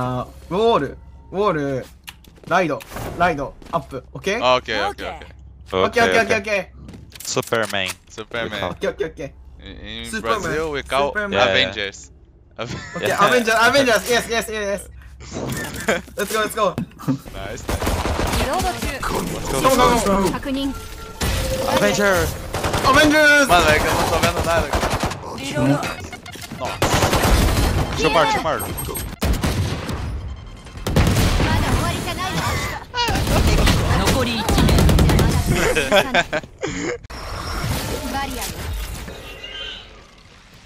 あーウォールウォールライドライドアップオッケー Okay, okay, okay. オッケーオッケーオッケーオッケ Superman. Superman. ーオッケーオッケーオッケ In in Superman. Brazil, we call Superman. Yeah, yeah. Avengers. Av- ーオッケーアベンジャーアベンジャーズ yes yes yes Let's go let's go nice, nice. リロード中 Go go go 確認 Avenger! Avengers Mano, é que eu não tô vendo nada. リロード Chamar, chamar. ま バリア